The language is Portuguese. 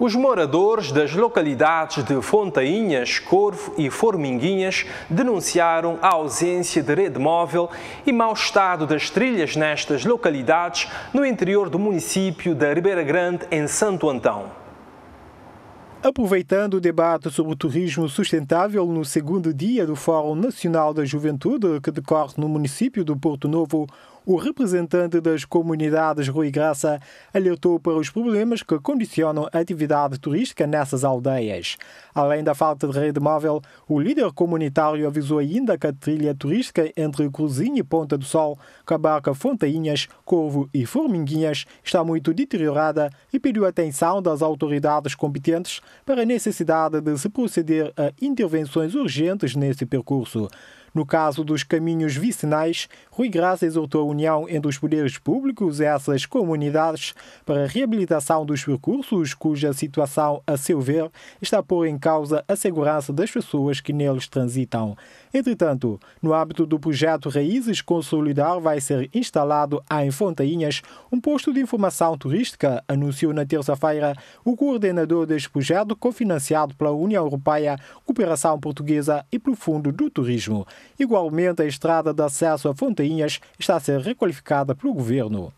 Os moradores das localidades de Fontainhas, Corvo e Forminguinhas denunciaram a ausência de rede móvel e mau estado das trilhas nestas localidades no interior do município da Ribeira Grande, em Santo Antão. Aproveitando o debate sobre o turismo sustentável no segundo dia do Fórum Nacional da Juventude, que decorre no município do Porto Novo, o representante das comunidades Rui Graça alertou para os problemas que condicionam a atividade turística nessas aldeias. Além da falta de rede móvel, o líder comunitário avisou ainda que a trilha turística entre Cruzinha e Ponta do Sol, que abarca Fontainhas, Corvo e Forminguinhas, está muito deteriorada e pediu atenção das autoridades competentes para a necessidade de se proceder a intervenções urgentes nesse percurso. No caso dos caminhos vicinais, Rui Graça exortou a união entre os poderes públicos e essas comunidades para a reabilitação dos percursos cuja situação, a seu ver, está a pôr em causa a segurança das pessoas que neles transitam. Entretanto, no âmbito do projeto Raízes Consolidar, vai ser instalado em Fontainhas um posto de informação turística, anunciou na terça-feira o coordenador deste projeto, cofinanciado pela União Europeia, Cooperação Portuguesa e pelo Fundo do Turismo. Igualmente, a estrada de acesso a Fontainhas está a ser requalificada pelo governo.